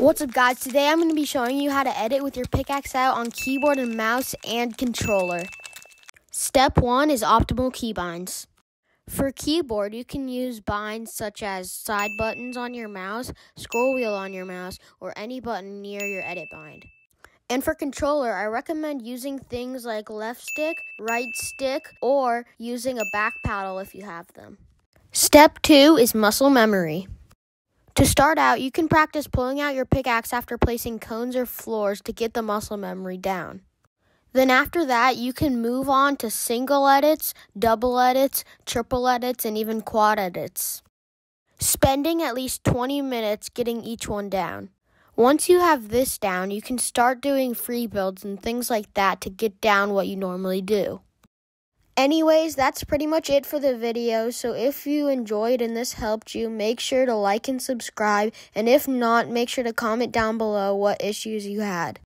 What's up guys, today I'm going to be showing you how to edit with your pickaxe out on keyboard and mouse and controller. Step 1 is optimal keybinds. For keyboard, you can use binds such as side buttons on your mouse, scroll wheel on your mouse, or any button near your edit bind. And for controller, I recommend using things like left stick, right stick, or using a back paddle if you have them. Step 2 is muscle memory. To start out, you can practice pulling out your pickaxe after placing cones or floors to get the muscle memory down. Then after that, you can move on to single edits, double edits, triple edits, and even quad edits. Spending at least 20 minutes getting each one down. Once you have this down, you can start doing free builds and things like that to get down what you normally do. Anyways, that's pretty much it for the video. So if you enjoyed and this helped you, make sure to like and subscribe. And if not, make sure to comment down below what issues you had.